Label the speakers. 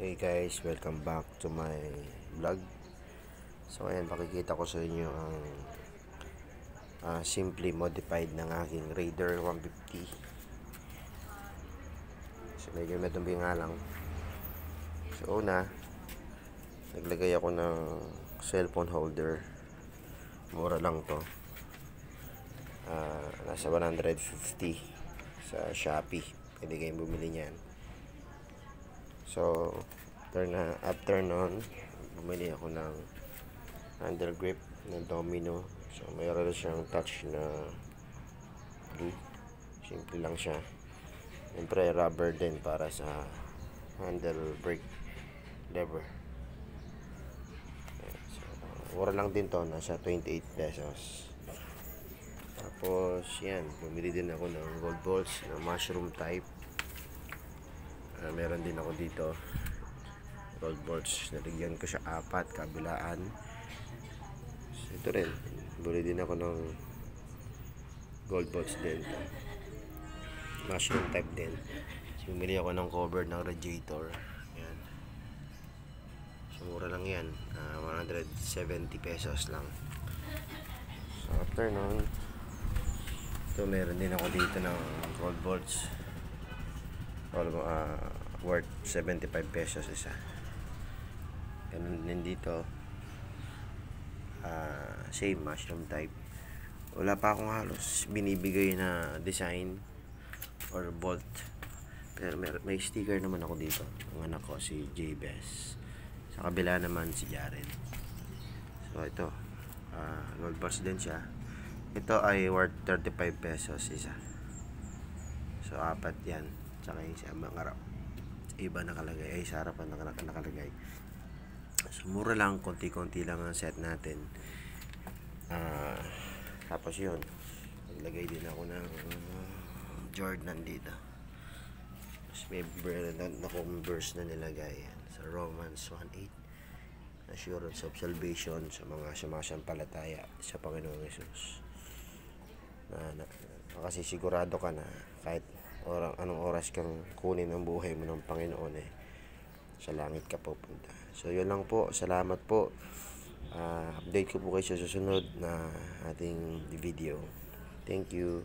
Speaker 1: Hey guys, welcome back to my vlog. So ayan, pakikita ko sa inyo ang ah, simply modified ng aking Raider 150. So medyo madumbi nga lang. So una, naglagay ako ng cellphone holder. Mura lang to. Ah, nasa 150 sa Shopee. Pwede kayong bumili niyan. So, after na after nun, bumili ako ng handle grip ng Domino. So, mayroon siyang touch na glue. Simple lang siya. Siyempre, rubber din para sa handle brake lever. So, mura lang din to. Nasa 28 pesos. Tapos, yan. Bumili din ako ng gold balls na mushroom type. Meron din ako dito. Gold balls naligyan ko siya apat kabilaan. So, ito rin. Buli din ako ng gold balls din. Mushroom type din. So, bumili ako ng cover ng radiator. Yan so mura lang yan. Ah, 170 pesos lang. So after nun ito meron din ako dito ng gold balls all uh, worth 75 pesos isa. Ganun din dito. Uh, same mushroom type. Wala pa akong halos binibigay na design or bolt. Pero may, may sticker naman ako dito. Ang anak ko si J-Best sa kabila naman si Jared. So ito. Uh, gold bars din siya. Ito ay worth 35 pesos isa. So apat yan tsaka yung sa mga harap iba nakalagay. Ay sa harapan naka- nakalagay. So mura lang konti-konti lang ang set natin. Ah, tapos yun. Naglagay din ako ng Jordan dito. Tapos may brand na, na converse na nilagay. Yan sa Romans 1.8 assurance of salvation sa mga sumasampalataya sa Panginoong Yesus. Na, na makasisigurado ka na kahit orang, anong oras kang kunin ang buhay mo ng Panginoon eh? Sa langit ka pupunta. So yun lang po. Salamat po. Ah, update ko po kayo sa susunod na ating video. Thank you